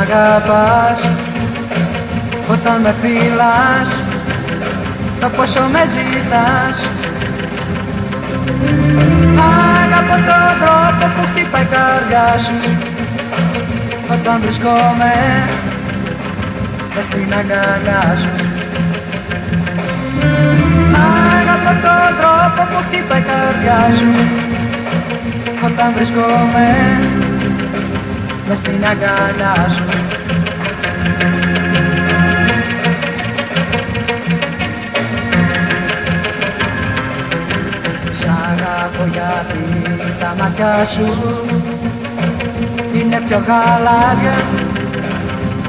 αγαπάς. Όταν με φυλάς Το πόσο με ζητάς. Αγαπώ τον τρόπο που χτυπάει η καρδιά σου. Όταν βρισκόμαι μες στην αγκαλιά σου. Αγαπώ τον τρόπο που χτυπάει η καρδιά σου. Όταν βρισκόμαι μες στην αγκαλιά σου Σ' αγαπώ γιατί τα μάτια σου είναι πιο γαλάζια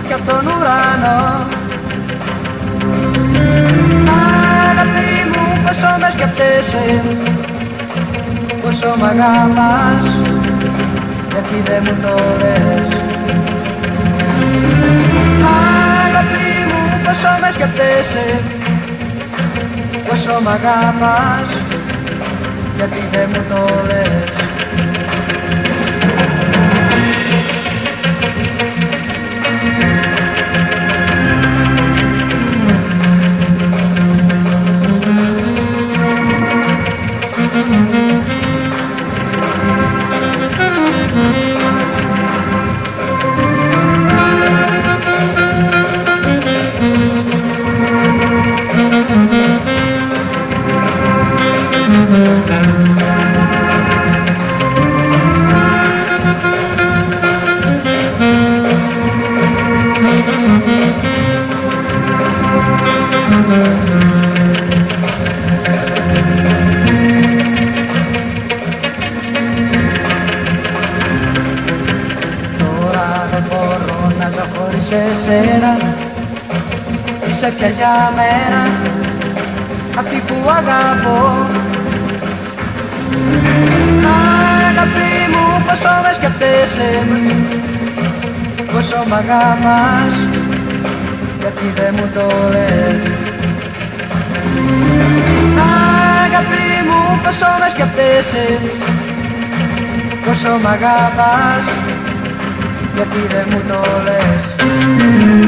κι απ' τον ουρανό. Αγάπη μου πόσο με σκεφτέσαι πόσο μ' αγαπάς γιατί δεν μου το λες. Αγάπη μου πόσο με σκεφτέσαι πόσο μ' αγαπάς. Γιατί δεν μου το λες ζω χωρίς εσένα Είσαι πια για μένα αυτή που αγαπώ. Αγάπη μου πόσο με σκεφτέσαι Πόσο μ' αγαπάς γιατί δεν μου το λες. Αγάπη μου πόσο με σκεφτέσαι Πόσο μ' αγαπάς γιατί δεν μου το λες